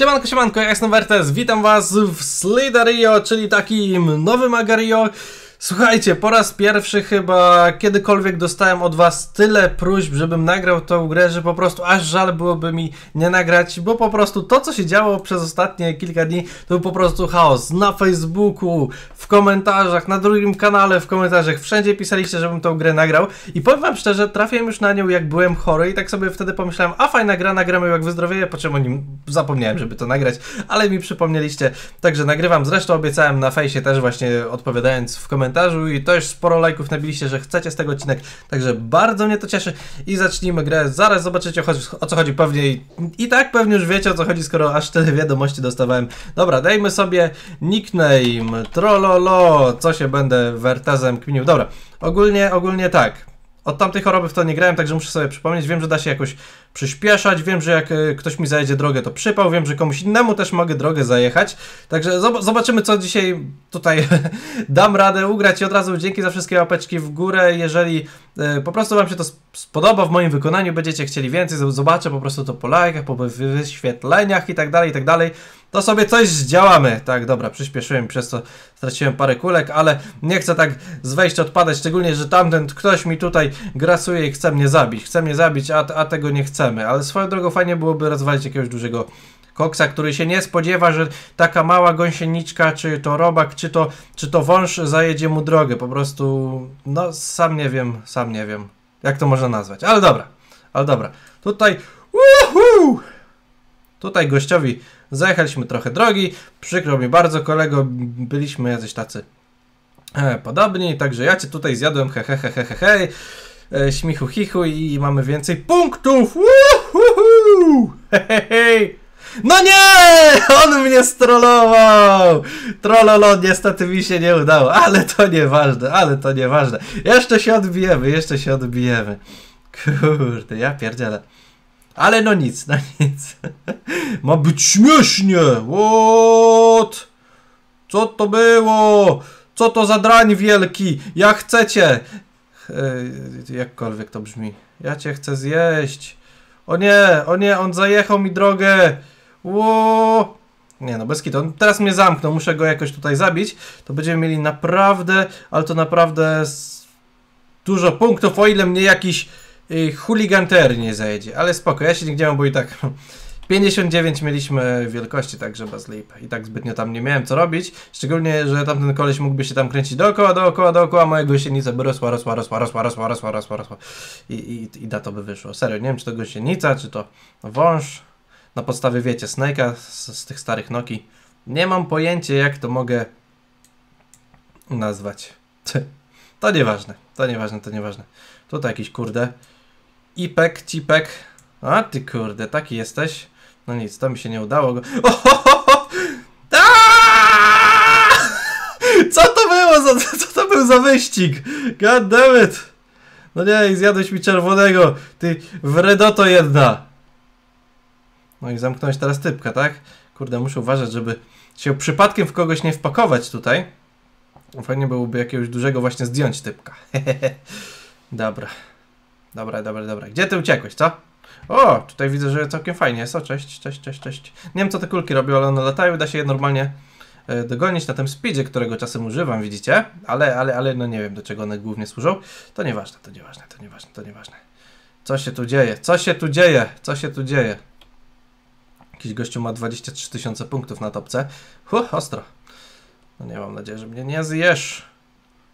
Siemanko, siemanko, ja jestem Wertes, witam was w Sliderio, czyli takim nowym Agario. Słuchajcie, po raz pierwszy chyba kiedykolwiek dostałem od was tyle próśb, żebym nagrał tą grę, że po prostu aż żal byłoby mi nie nagrać, bo po prostu to, co się działo przez ostatnie kilka dni, to był po prostu chaos. Na Facebooku, w komentarzach, na drugim kanale, w komentarzach, wszędzie pisaliście, żebym tą grę nagrał. I powiem wam szczerze, trafiłem już na nią jak byłem chory i tak sobie wtedy pomyślałem, a fajna gra, nagramy jak wyzdrowieję, po czym o nim zapomniałem, żeby to nagrać, ale mi przypomnieliście, także nagrywam, zresztą obiecałem na fejsie też właśnie odpowiadając w komentarzu, komentarzu i też sporo lajków nabiliście, że chcecie z tego odcinek, także bardzo mnie to cieszy i zacznijmy grę. Zaraz zobaczycie o, co chodzi pewnie i, i tak pewnie już wiecie o co chodzi, skoro aż tyle wiadomości dostawałem. Dobra, dajmy sobie nickname, trololo, co się będę wertezem kminił. Dobra, ogólnie, ogólnie tak. Od tamtej choroby w to nie grałem, także muszę sobie przypomnieć. Wiem, że da się jakoś przyspieszać, wiem, że jak e, ktoś mi zajedzie drogę, to przypał, wiem, że komuś innemu też mogę drogę zajechać. Także zobaczymy, co dzisiaj tutaj dam radę ugrać i od razu dzięki za wszystkie łapeczki w górę. Jeżeli e, po prostu Wam się to spodoba w moim wykonaniu, będziecie chcieli więcej, zobaczę po prostu to po lajkach, po wyświetleniach i tak dalej, i tak dalej to sobie coś zdziałamy. Tak, dobra, przyspieszyłem, przez to straciłem parę kulek, ale nie chcę tak z wejścia odpadać, szczególnie, że tamten ktoś mi tutaj grasuje i chce mnie zabić. Chce mnie zabić, a, a tego nie chcemy. Ale swoją drogą fajnie byłoby rozwalić jakiegoś dużego koksa, który się nie spodziewa, że taka mała gąsieniczka, czy to robak, czy to, czy to wąż zajedzie mu drogę. Po prostu, no sam nie wiem, sam nie wiem, jak to można nazwać. Ale dobra, ale dobra. Tutaj, uhu! Tutaj gościowi Zajechaliśmy trochę drogi, przykro mi bardzo kolego, byliśmy jacyś tacy e, podobni, także ja cię tutaj zjadłem, he he he he he, he. E, śmichu chichu i mamy więcej punktów, Uhuhu! he he he. No nie! On mnie strollował! Trollolo, niestety mi się nie udało, ale to nieważne, ale to nieważne. Jeszcze się odbijemy, jeszcze się odbijemy. Kurde, ja pierdzielę. Ale no nic, no nic. Ma być śmiesznie! What? Co to było? Co to za drań wielki? Jak chcecie? Jakkolwiek to brzmi. Ja cię chcę zjeść. O nie, o nie, on zajechał mi drogę. Ło! Nie no, bez kitu. On teraz mnie zamknął, muszę go jakoś tutaj zabić. To będziemy mieli naprawdę, ale to naprawdę dużo punktów, o ile mnie jakiś chuligantery nie zajedzie, ale spoko, ja się nie gniewam, bo i tak 59 mieliśmy wielkości, także bez lip. I tak zbytnio tam nie miałem co robić. Szczególnie, że tamten koleś mógłby się tam kręcić dookoła, dookoła, dookoła. Moja gąsienica by rosła, rosła, rosła, rosła, rosła, rosła, rosła, rosła. I, i, I na to by wyszło. Serio, nie wiem, czy to gąsienica, czy to wąż. Na podstawie, wiecie, Snake'a z, z tych starych Noki. Nie mam pojęcia, jak to mogę nazwać. To nieważne, to nieważne, to nieważne. Tutaj jakiś kurde Ipek, Cipek. A ty kurde, taki jesteś. No nic, to mi się nie udało go. Co to było za, co to był za wyścig? God damn it. No nie, zjadłeś mi czerwonego. Ty wredoto jedna. No i zamknąłeś teraz typka, tak? Kurde, muszę uważać, żeby się przypadkiem w kogoś nie wpakować tutaj. Fajnie byłoby jakiegoś dużego właśnie zdjąć typka. Dobra. Dobra, dobra, dobra. Gdzie ty uciekłeś, co? O, tutaj widzę, że całkiem fajnie jest. O, cześć, cześć, cześć, cześć. Nie wiem, co te kulki robią, ale one latają da się je normalnie e, dogonić na tym speedzie, którego czasem używam, widzicie? Ale, ale, ale, no nie wiem, do czego one głównie służą. To nieważne, to nieważne, to nieważne, to nieważne. Co się tu dzieje? Co się tu dzieje? Co się tu dzieje? Jakiś gościu ma 23 tysiące punktów na topce. Huh, ostro. No nie mam nadziei, że mnie nie zjesz.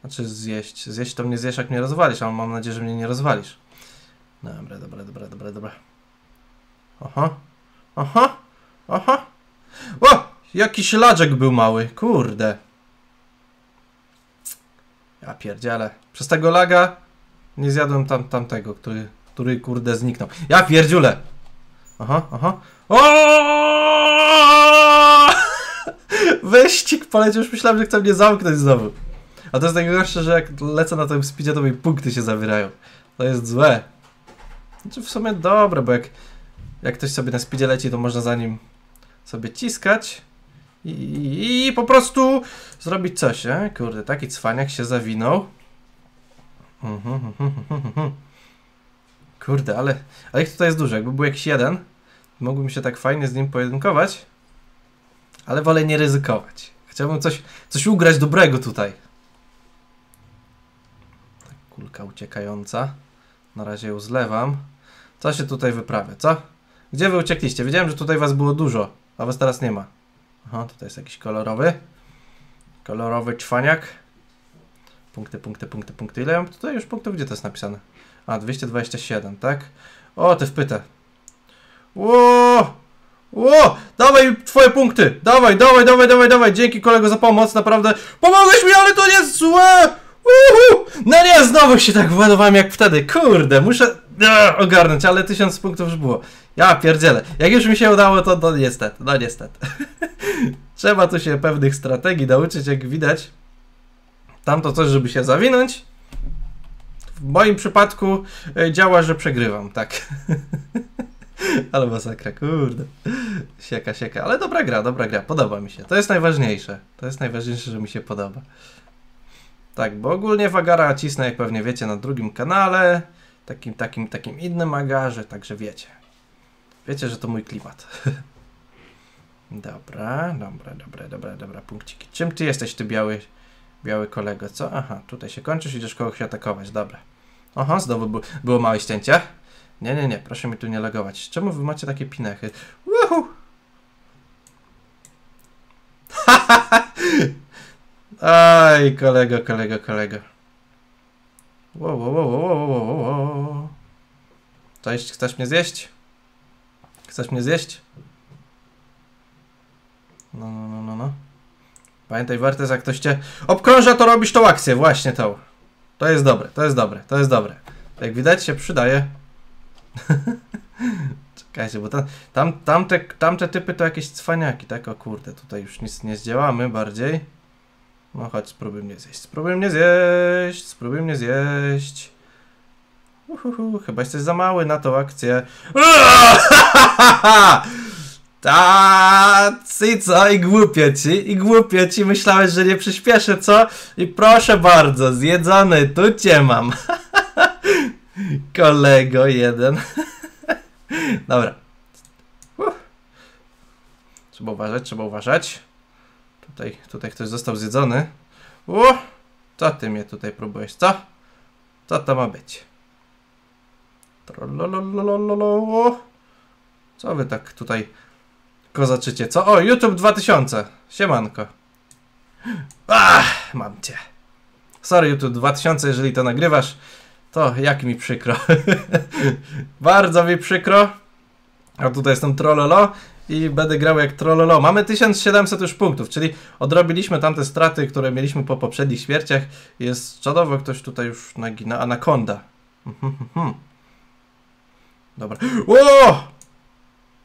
Znaczy zjeść. Zjeść to mnie zjesz, jak mnie rozwalisz, ale mam nadzieję, że mnie nie rozwalisz. Dobra, dobra, dobra, dobra, dobra. Aha. Aha. Aha. O! Jakiś ladżek był mały. Kurde. Ja pierdzielę. Przez tego laga nie zjadłem tam tamtego, który, który kurde zniknął. Ja pierdziule. Aha, aha. O! Wyścig poleciał, już myślałem, że chce mnie zamknąć znowu. A to jest najgorsze, że jak lecę na tym speedzie, to mi punkty się zawierają. To jest złe. Znaczy w sumie dobre, bo jak, jak ktoś sobie na speedzie leci, to można za nim sobie ciskać i, i, i po prostu zrobić coś, nie? Kurde, taki cwaniak się zawinął. Mhm, mhm, mhm, Kurde, ale, ale ich tutaj jest dużo. Jakby był jakiś jeden, mógłbym się tak fajnie z nim pojedynkować. Ale wolę nie ryzykować. Chciałbym coś, coś ugrać dobrego tutaj. Tak, kulka uciekająca. Na razie ją zlewam. Co się tutaj wyprawia, co? Gdzie wy uciekliście? Wiedziałem, że tutaj was było dużo, a was teraz nie ma. Aha, tutaj jest jakiś kolorowy. Kolorowy czwaniak. Punkty, punkty, punkty, punkty. Ile mam tutaj już punktów? Gdzie to jest napisane? A, 227, tak? O, ty wpytę. Ło! Ło! Dawaj twoje punkty! Dawaj, dawaj, dawaj, dawaj, dawaj! Dzięki kolego za pomoc, naprawdę pomogłeś mi, ale to nie jest złe! Uhu! No nie, znowu się tak władowałem jak wtedy. Kurde, muszę e, ogarnąć, ale tysiąc punktów już było. Ja pierdzielę. Jak już mi się udało, to, to niestety, no niestety. Trzeba tu się pewnych strategii nauczyć, jak widać. Tamto coś, żeby się zawinąć. W moim przypadku e, działa, że przegrywam, tak. Ale masakra, kurde. Sieka, sieka. Ale dobra gra, dobra gra. Podoba mi się. To jest najważniejsze. To jest najważniejsze, że mi się podoba. Tak, bo ogólnie Wagara cisnę, jak pewnie wiecie, na drugim kanale. Takim, takim, takim innym agarze, także wiecie. Wiecie, że to mój klimat. dobra, dobra, dobra, dobra, dobra, punkciki. Czym ty jesteś, ty biały, biały kolego, co? Aha, tutaj się kończysz, idziesz kogoś atakować, dobra. Aha, znowu było małe ścięcie. Nie, nie, nie, proszę mi tu nie logować. Czemu wy macie takie pinechy? Woohoo! Aj, kolego, kolego, kolego. Wow, wow, wow, wow, wow, wow. Cześć, chcesz mnie zjeść? Chcesz mnie zjeść? No, no, no, no, no. Pamiętaj, Wertes, jak ktoś cię obkrąża, to robisz tą akcję, właśnie tą. To jest dobre, to jest dobre, to jest dobre. Jak widać, się przydaje. Czekajcie, bo tam, tam, tamte, tamte typy to jakieś cwaniaki, tak? O kurde, tutaj już nic nie zdziałamy bardziej. No chodź, spróbuj mnie zjeść, spróbuj mnie zjeść, spróbuj mnie zjeść. Uhuhu, chyba jesteś za mały na tą akcję. Tacy co? I głupie ci, i głupie ci. Myślałeś, że nie przyspieszę, co? I proszę bardzo, zjedzony, tu cię mam. Kolego jeden. Dobra. Uff. Trzeba uważać, trzeba uważać. Tutaj, tutaj ktoś został zjedzony. Uff. Co ty mnie tutaj próbujesz, co? Co to ma być? Trollolololololo. Co wy tak tutaj kozaczycie? Co? O, YouTube 2000. Siemanko. Ach, mam cię. Sorry YouTube 2000, jeżeli to nagrywasz, to jak mi przykro. Bardzo mi przykro. A tutaj jestem trollolo i będę grał jak trollolo. Mamy 1700 już punktów, czyli odrobiliśmy tamte straty, które mieliśmy po poprzednich śmierciach. Jest czadowo, ktoś tutaj już nagina. Anakonda. Dobra. O!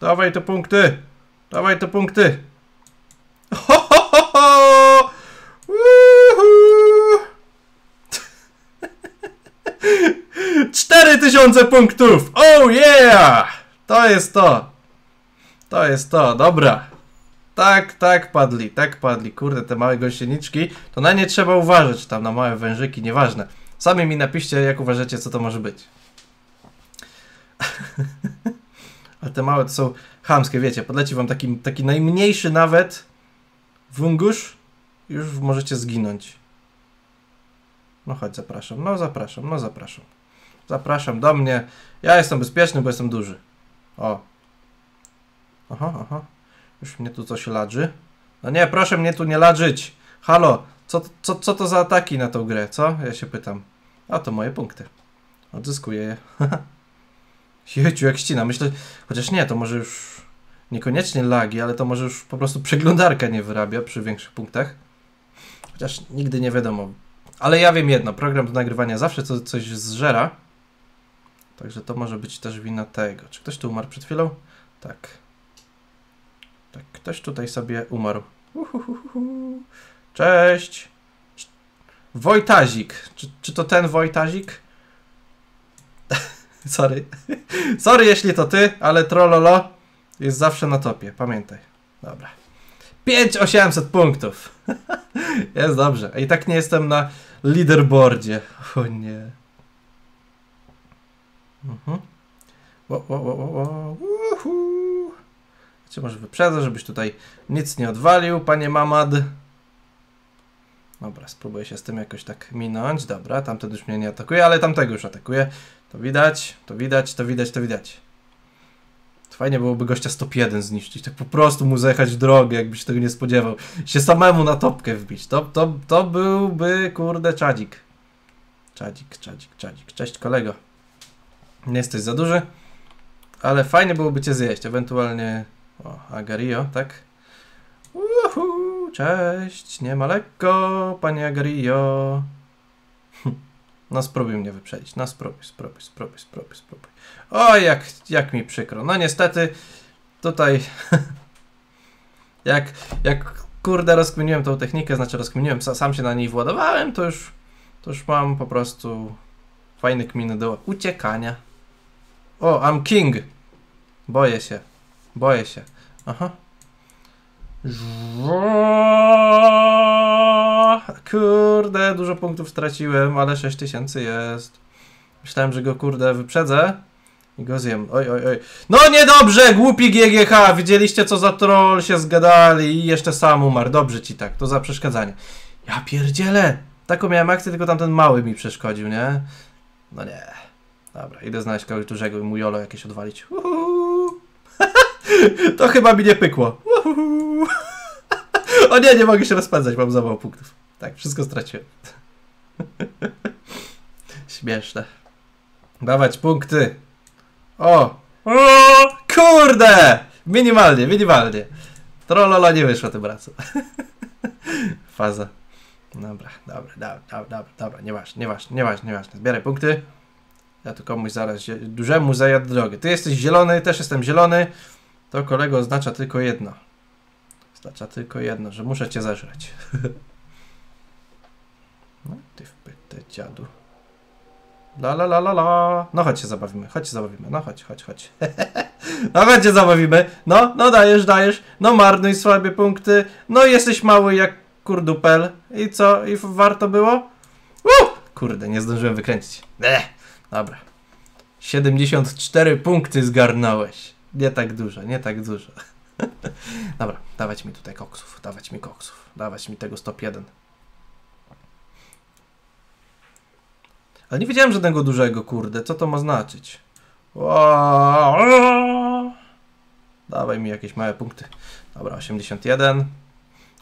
Dawaj te punkty! Dawaj te punkty! Ho, ho, ho, ho! 4000 punktów! Oh yeah! To jest to! To jest to, dobra. Tak, tak padli, tak padli. Kurde, te małe gąsieniczki, to na nie trzeba uważać, tam na małe wężyki, nieważne. Sami mi napiszcie, jak uważacie, co to może być. Ale te małe to są chamskie, wiecie, podleci wam taki, taki najmniejszy nawet wungusz, już możecie zginąć. No chodź, zapraszam, no zapraszam, no zapraszam. Zapraszam do mnie. Ja jestem bezpieczny, bo jestem duży. O. Aha, aha. Już mnie tu coś ladży. No nie, proszę mnie tu nie ladżyć. Halo, co, co, co to za ataki na tą grę, co? Ja się pytam. A to moje punkty. Odzyskuję je. Jejciu, jak ścina. Myślę, chociaż nie, to może już niekoniecznie lagi, ale to może już po prostu przeglądarka nie wyrabia przy większych punktach. Chociaż nigdy nie wiadomo. Ale ja wiem jedno, program do nagrywania zawsze co, coś zżera. Także to może być też wina tego. Czy ktoś tu umarł przed chwilą? Tak. Tak, ktoś tutaj sobie umarł. Uhuhuhu. Cześć! Wojtazik. Czy, czy to ten Wojtazik? Sorry. Sorry, jeśli to ty, ale trollolo jest zawsze na topie. Pamiętaj. Dobra. 5800 punktów. jest dobrze. A i tak nie jestem na leaderboardzie. O nie. Mhm. Wo, wo, wo, wo, wo. Cię może wyprzedzę, żebyś tutaj nic nie odwalił, panie Mamad. Dobra, spróbuję się z tym jakoś tak minąć. Dobra, tamten już mnie nie atakuje, ale tamtego już atakuje. To widać, to widać, to widać, to widać. Fajnie byłoby gościa 101 zniszczyć, tak po prostu mu zajechać w drogę, jakbyś tego nie spodziewał. Się samemu na topkę wbić. To, to, to byłby, kurde, czadzik. Czadzik, czadzik, czadzik. Cześć kolego. Nie jesteś za duży, ale fajnie byłoby cię zjeść. Ewentualnie, o, Agario, tak? Uhu, cześć, nie ma lekko, panie Agario. No spróbuj mnie wyprzedzić, no spróbuj, spróbuj, spróbuj, spróbuj, spróbuj. O, jak, jak mi przykro. No niestety, tutaj, jak, jak kurde rozkminiłem tą technikę, znaczy rozkminiłem, sam się na niej władowałem, to już, to już mam po prostu fajny kminy do uciekania. O, I'm king. Boję się, boję się. Aha. Kurde, dużo punktów straciłem, ale 6000 jest. Myślałem, że go kurde wyprzedzę i go zjem. Oj, oj, oj. No niedobrze, głupi GGH! Widzieliście co za troll się zgadali i jeszcze sam umarł. Dobrze ci tak, to za przeszkadzanie. Ja pierdzielę! Taką miałem akcję, tylko tamten mały mi przeszkodził, nie? No nie. Dobra, idę znaleźć kogoś dużego i mu jolo jakieś odwalić. Uhuhu. To chyba mi nie pykło. O nie, nie mogę się rozpędzać, mam za mało punktów. Tak, wszystko straciłem. Śmieszne. Dawać punkty. O! O! Kurde! Minimalnie, minimalnie. Trololo nie wyszło tym razem. Faza. Dobra, dobra, dobra, dobra, dobra, nieważne, nieważne, nieważne, nieważne. Zbieraj punkty. Ja tu komuś zaraz dużemu zajadę drogę. Ty jesteś zielony, też jestem zielony. To kolego oznacza tylko jedno. Oznacza tylko jedno, że muszę cię zażreć. no ty wpytę dziadu. La la la la la. No chodź się zabawimy, chodź się zabawimy. No chodź, chodź, chodź. no chodź się zabawimy. No, no dajesz, dajesz. No marnuj słabe punkty. No jesteś mały jak kurdupel. I co? I warto było? Uh! Kurde, nie zdążyłem wykręcić. Ech. Dobra. 74 punkty zgarnąłeś. Nie tak dużo, nie tak dużo. Dobra, dawać mi tutaj koksów, dawać mi koksów, dawać mi tego 101. Ale nie wiedziałem żadnego dużego, kurde. Co to ma znaczyć? Dawaj mi jakieś małe punkty. Dobra, 81.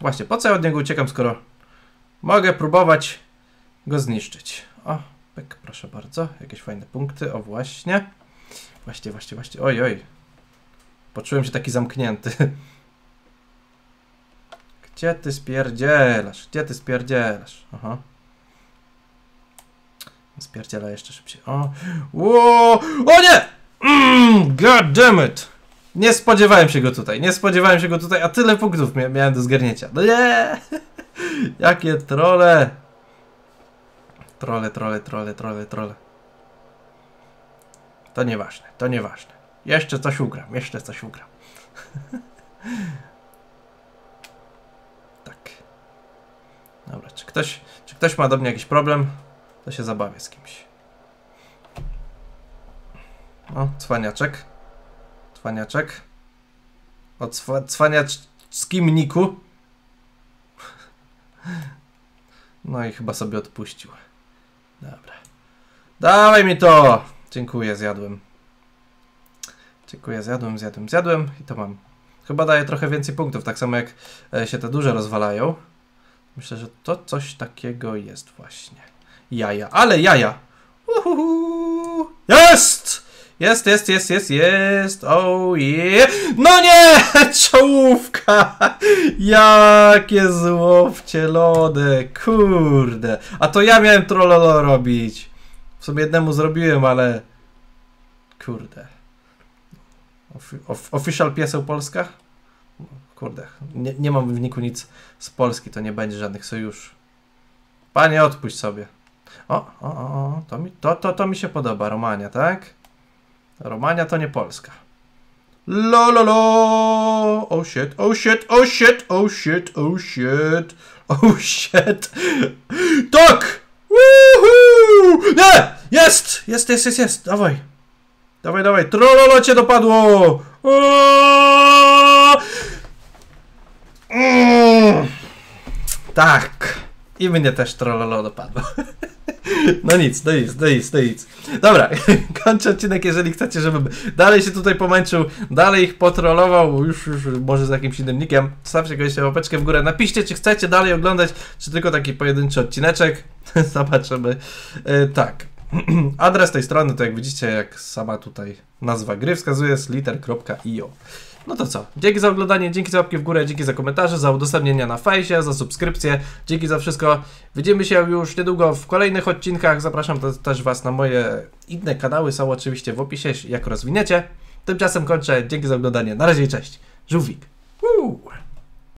Właśnie, po co ja od niego uciekam, skoro mogę próbować go zniszczyć? O, pyk, proszę bardzo. Jakieś fajne punkty. O, właśnie. Właśnie, właśnie, właśnie. Oj, oj. Poczułem się taki zamknięty. Gdzie ty spierdzielasz? Gdzie ty spierdzielasz? Aha. Spierdziela jeszcze szybciej. O! Ło! O nie! Mm, God damn it! Nie spodziewałem się go tutaj. Nie spodziewałem się go tutaj, a tyle punktów mia miałem do zgarnięcia. No nie! Jakie trole! Trole, trole, trole, trole, trole. To nieważne, to nieważne. Jeszcze coś ugram, jeszcze coś ugram. tak. Dobra, czy ktoś, czy ktoś ma do mnie jakiś problem? To się zabawię z kimś. O, cwaniaczek. Cwaniaczek. O cwa, cwaniackim niku. No i chyba sobie odpuścił. Dobra. Dawaj mi to! Dziękuję, zjadłem. Dziękuję, zjadłem, zjadłem, zjadłem i to mam. Chyba daje trochę więcej punktów, tak samo jak e, się te duże rozwalają. Myślę, że to coś takiego jest właśnie. Jaja, ale jaja! Uhuhu. Jest! Jest, jest, jest, jest, jest! Oh yeah! No nie! Czołówka! Jakie zło wcielone! Kurde! A to ja miałem trollolo robić. W sumie jednemu zrobiłem, ale... Kurde. Of official pieseł Polska? Kurde, nie, nie mam w wyniku nic z Polski, to nie będzie żadnych sojuszy. Panie, odpuść sobie. O, o, o, to mi, to, to, to mi się podoba, Romania, tak? Romania to nie Polska. Lo, lo, lo! Oh shit, oh shit, oh shit, oh shit, oh shit, oh shit. Tak! Woohoo! Nie! Jest! Jest, jest, jest, jest, dawaj. Dawaj, dawaj. Trololo cię dopadło! Mm. Tak. I mnie też trololo dopadło. No nic, no nic, no nic, no nic. Dobra, kończę odcinek, jeżeli chcecie, żebym dalej się tutaj pomęczył, dalej ich potrolował, już, już może z jakimś innym nikiem. Stawcie koniecznie łapeczkę w górę, napiszcie, czy chcecie dalej oglądać, czy tylko taki pojedynczy odcineczek. Zobaczymy. E, tak. Adres tej strony to jak widzicie, jak sama tutaj nazwa gry wskazuje, sliter.io. No to co? Dzięki za oglądanie, dzięki za łapki w górę, dzięki za komentarze, za udostępnienia na fejsie, za subskrypcję. Dzięki za wszystko. Widzimy się już niedługo w kolejnych odcinkach. Zapraszam te- też Was na moje inne kanały, są oczywiście w opisie, jak rozwiniecie. Tymczasem kończę. Dzięki za oglądanie. Na razie i cześć. Żółwik. Woo!